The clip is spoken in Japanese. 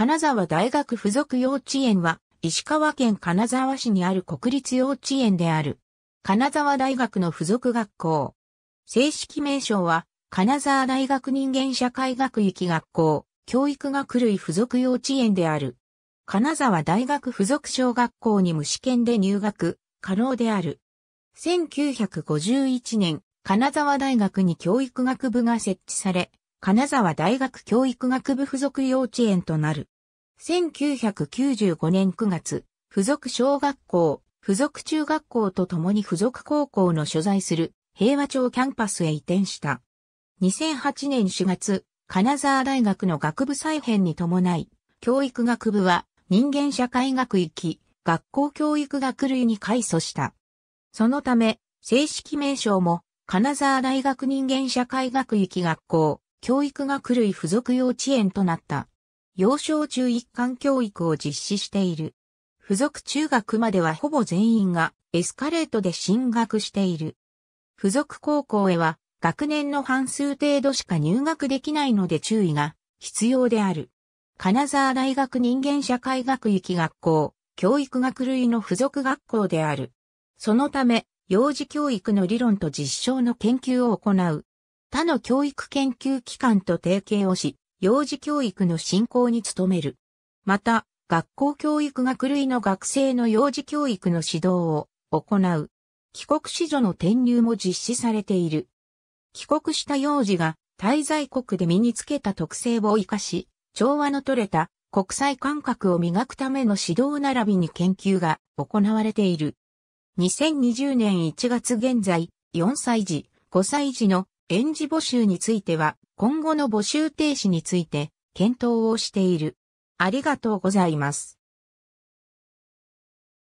金沢大学附属幼稚園は、石川県金沢市にある国立幼稚園である。金沢大学の附属学校。正式名称は、金沢大学人間社会学域学校、教育学類附属幼稚園である。金沢大学附属小学校に無試験で入学、可能である。1951年、金沢大学に教育学部が設置され、金沢大学教育学部附属幼稚園となる。1995年9月、附属小学校、附属中学校とともに附属高校の所在する平和町キャンパスへ移転した。2008年4月、金沢大学の学部再編に伴い、教育学部は人間社会学域、学校教育学類に改組した。そのため、正式名称も、金沢大学人間社会学域学校、教育学類附属幼稚園となった。幼少中一貫教育を実施している。附属中学まではほぼ全員がエスカレートで進学している。附属高校へは学年の半数程度しか入学できないので注意が必要である。金沢大学人間社会学域学校、教育学類の附属学校である。そのため、幼児教育の理論と実証の研究を行う。他の教育研究機関と提携をし、幼児教育の進行に努める。また、学校教育学類の学生の幼児教育の指導を行う。帰国子女の転入も実施されている。帰国した幼児が滞在国で身につけた特性を活かし、調和の取れた国際感覚を磨くための指導並びに研究が行われている。2020年1月現在、4歳児、5歳児の園児募集については、今後の募集停止について検討をしている。ありがとうございます。